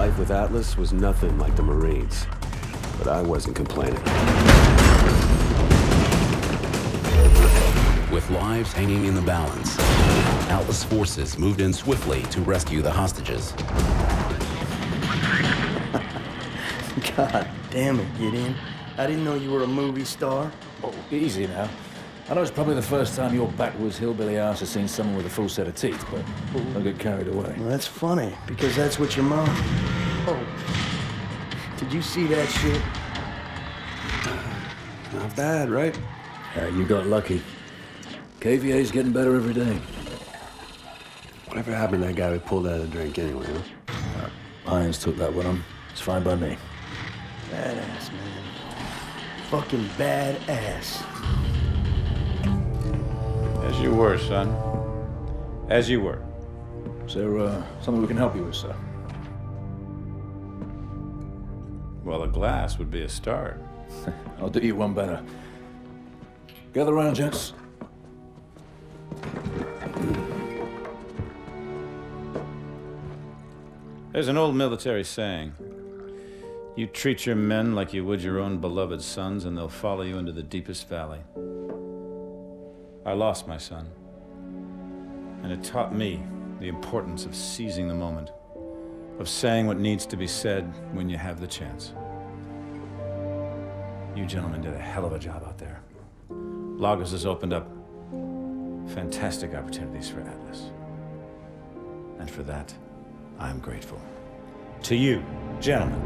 Life with Atlas was nothing like the Marines, but I wasn't complaining. With lives hanging in the balance, Atlas forces moved in swiftly to rescue the hostages. God damn it, Gideon. I didn't know you were a movie star. Oh, easy now. I know it's probably the first time your backwoods hillbilly ass has seen someone with a full set of teeth, but don't get carried away. Well, that's funny, because that's what your mom... Oh. Did you see that shit? Not bad, right? Yeah, you got lucky. KVA's getting better every day. Whatever happened to that guy we pulled out of the drink anyway, huh? Irons took that one on. It's fine by me. Badass, man. Fucking badass. As you were, son. As you were. Is there uh, something we can help you with, sir? Well, a glass would be a start. I'll do you one better. Gather round, gents. There's an old military saying You treat your men like you would your own beloved sons, and they'll follow you into the deepest valley. I lost my son, and it taught me the importance of seizing the moment, of saying what needs to be said when you have the chance. You gentlemen did a hell of a job out there. Lagos has opened up fantastic opportunities for Atlas. And for that, I'm grateful. To you, gentlemen.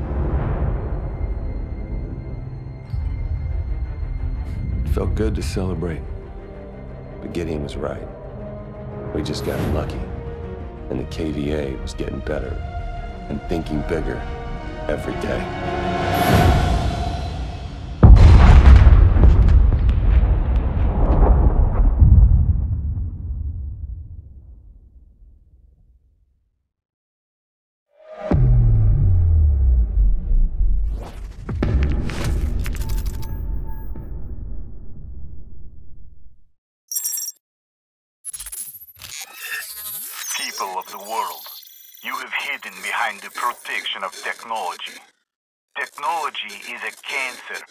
It felt good to celebrate. But Gideon was right. We just got lucky. And the KVA was getting better and thinking bigger every day. People of the world, you have hidden behind the protection of technology. Technology is a cancer.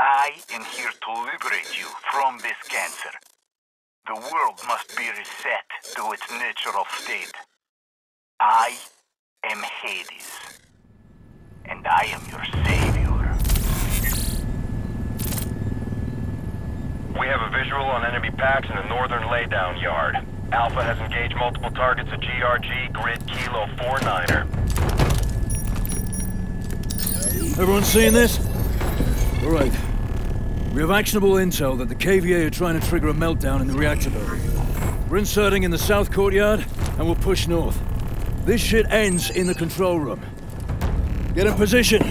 I am here to liberate you from this cancer. The world must be reset to its natural state. I am Hades. And I am your savior. We have a visual on enemy packs in the northern laydown yard. Alpha has engaged multiple targets at GRG Grid Kilo 49er. Everyone seeing this? All right. We have actionable intel that the KVA are trying to trigger a meltdown in the reactor building. We're inserting in the south courtyard, and we'll push north. This shit ends in the control room. Get in position.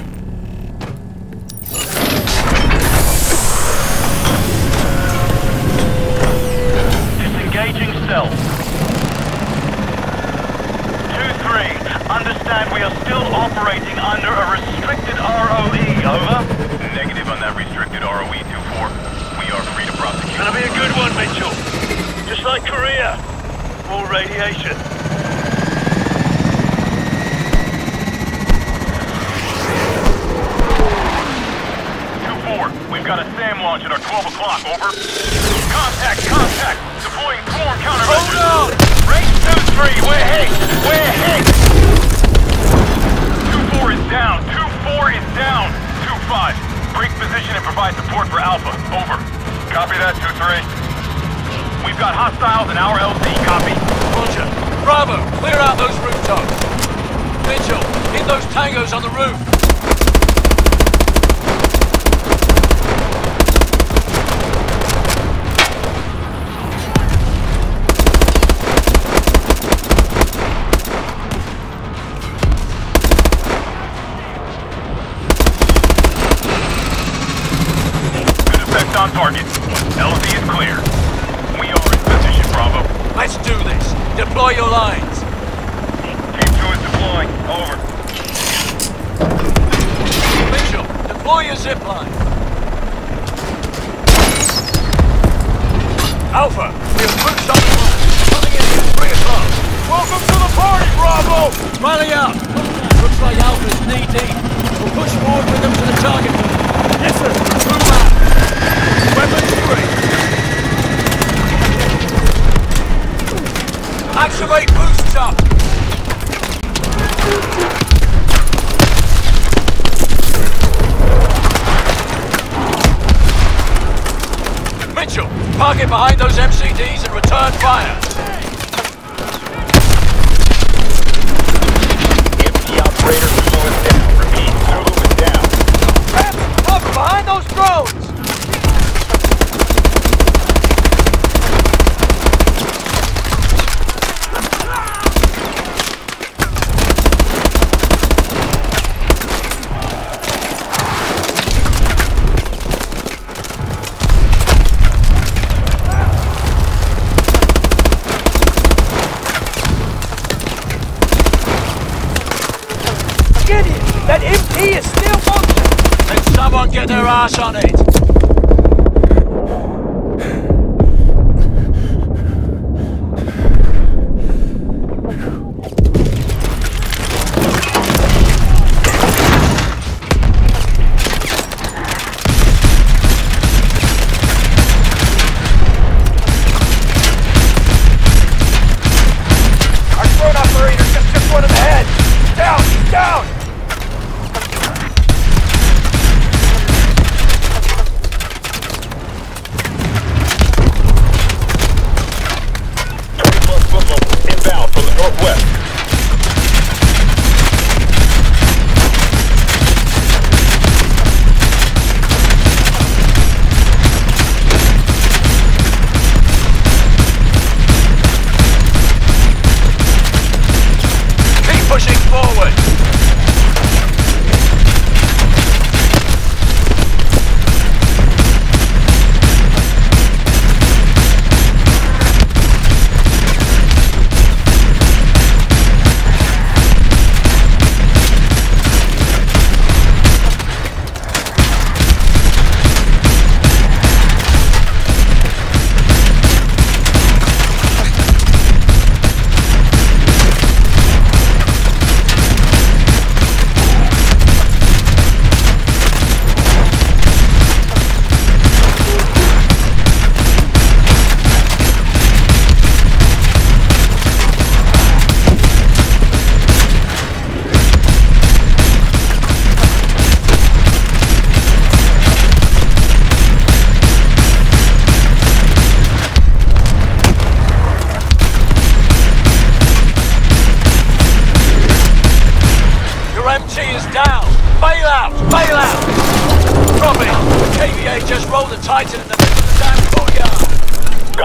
Disengaging stealth. 2-3, understand we are still operating under a restricted ROE, over? Negative on that restricted ROE 2-4. We are free to prosecute. Gonna be a good one, Mitchell. Just like Korea. More radiation. Two four. We've got a SAM launch at our 12 o'clock. Over. Contact, contact. Deploying swarm countermeasures. Hold on! Range 2-3, we're hit! We're hit! Two four is down. Two four is down. Two five. Break position and provide support for Alpha. Over. Copy that. Two three. We've got hostiles in our LZ. Copy. Roger. Bravo, clear out those rooftops. Mitchell, hit those tangos on the roof. Rally up! Looks like Alpha's knee-deep. We'll push forward with them to the target. Yes, sir! Move back. Weapons free! Activate boost up! Mitchell, it behind those MCDs and return fire! Ass on it.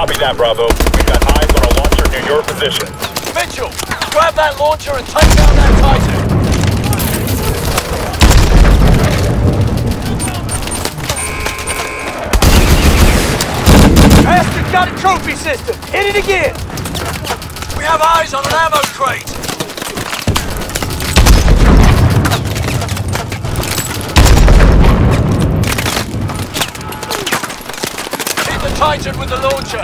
Copy that, Bravo. We've got eyes on a launcher near your position. Mitchell, grab that launcher and take down that Titan. Bastard's got a trophy system. Hit it again. We have eyes on an ammo crate. Titan with the launcher.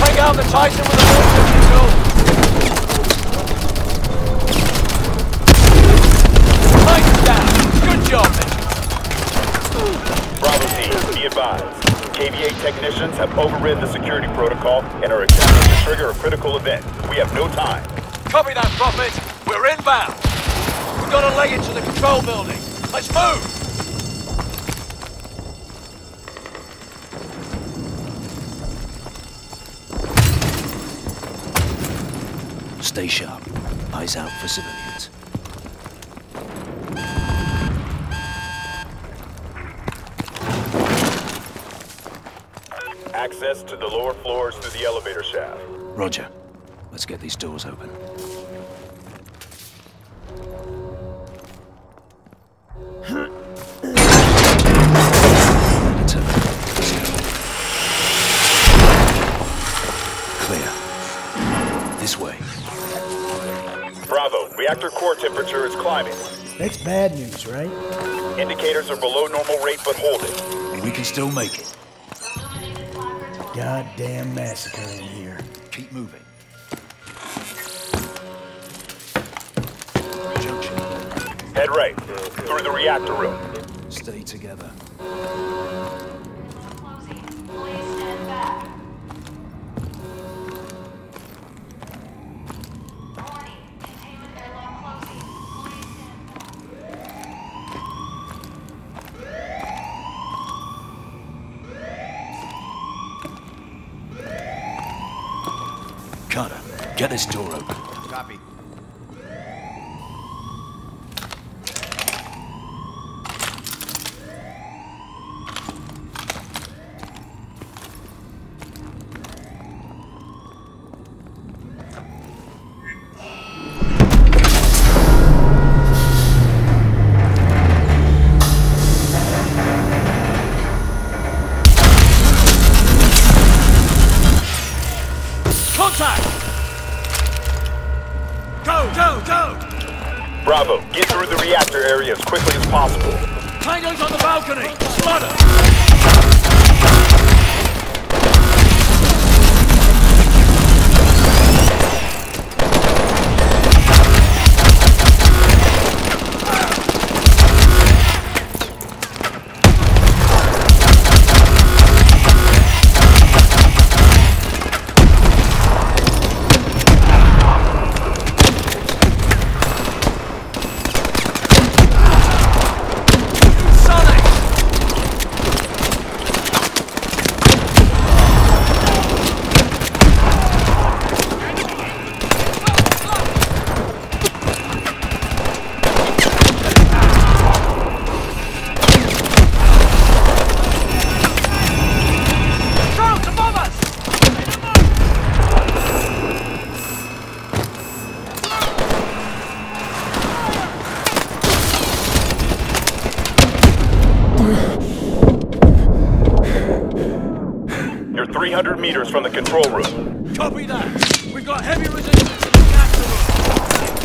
Take out the Titan with the launcher, Mitchell. Titan's down. Good job, Mitchell. Bravo team, be advised. KVA technicians have overridden the security protocol and are attempting to trigger a critical event. We have no time. Copy that, Prophet. We're inbound. We've got to leg it to the control building. Let's move. Stay sharp. Eyes out for civilians. Access to the lower floors through the elevator shaft. Roger. Let's get these doors open. This way. Bravo, reactor core temperature is climbing. climbing. That's bad news, right? Indicators are below normal rate, but hold it. We can still make it. Goddamn massacre in here. Keep moving. Junction. Head right, through the reactor room. Stay together. Get this door open. Go, go, go! Bravo, get through the reactor area as quickly as possible. Tango's on the balcony! Slaughter!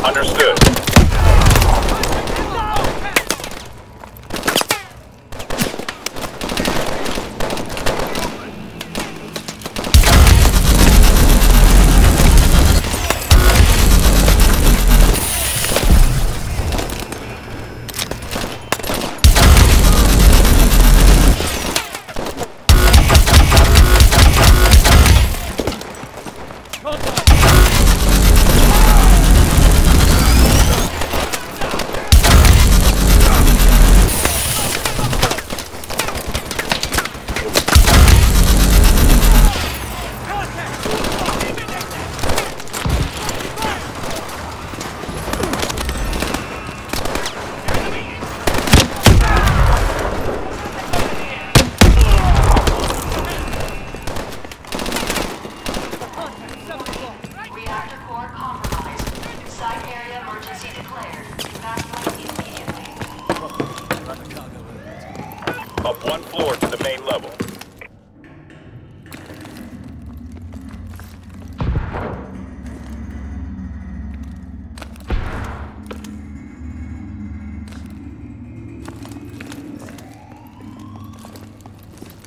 Understood.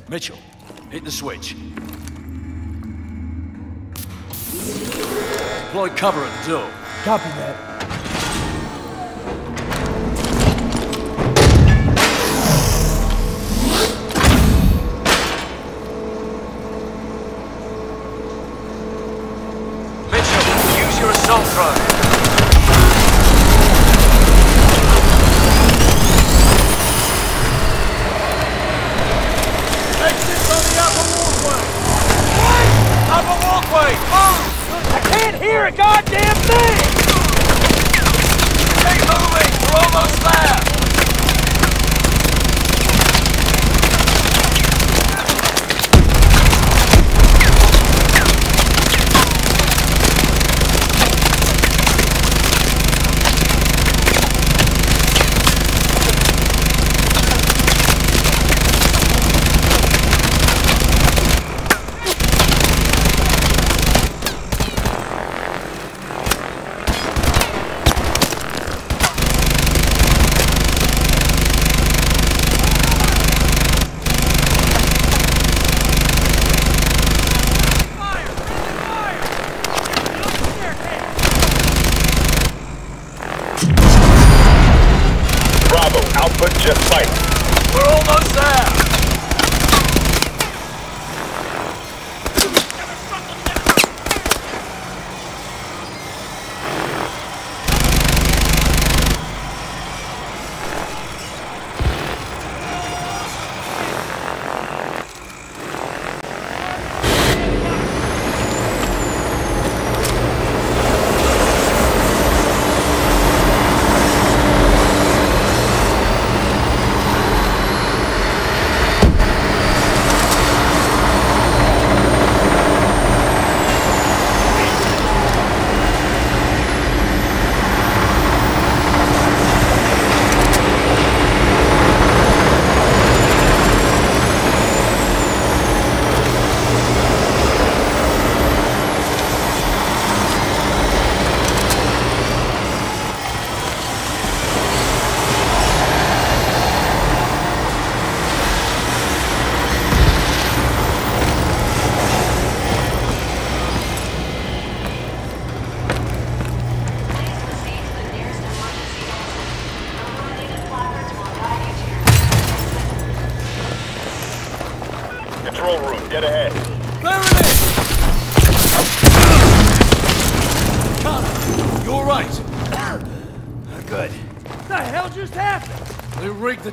Mitchell, hit the switch. Deploy cover at the door. Copy that. Upper walkway! Move! I can't hear a goddamn thing! Keep moving! We're almost there!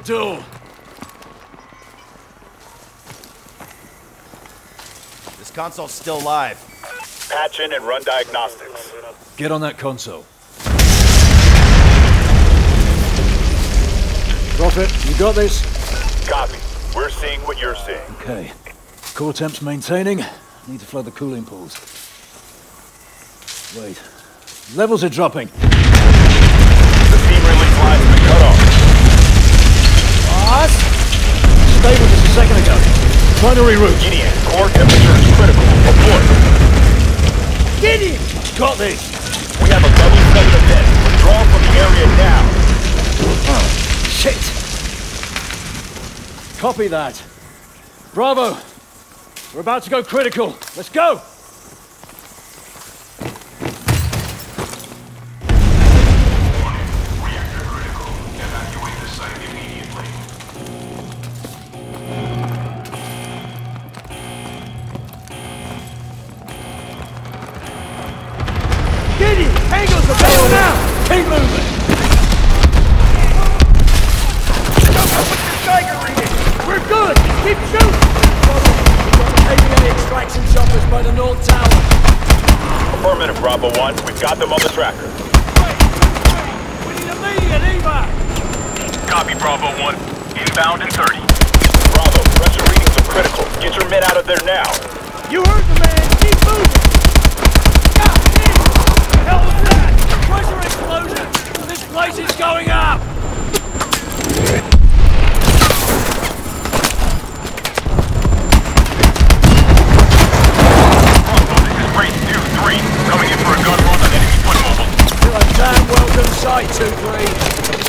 They rigged the door. This console's still live. Patch in and run diagnostics. Get on that console. Prophet, you got this? Copy. We're seeing what you're seeing. Okay. Core temps maintaining. Need to flood the cooling pools. Wait. Levels are dropping. What? Stable just a second ago. Trying to reroute. Gideon, core temperature is critical. Report. Gideon! Got this. We have a level 7 event. Withdraw from the area now. Oh, shit! Copy that. Bravo! We're about to go critical. Let's go! Affirmative, Bravo 1. We've got them on the tracker. We need immediate evac! Copy, Bravo 1. Inbound in 30. Bravo, pressure readings are critical. Get your men out of there now. You heard the man! Keep moving! God damn! The hell was that? Pressure explosion! This place is going up! This is Race 2-3. Coming in for a gun run on enemy foot mobile. You're a damn sight, 2-3.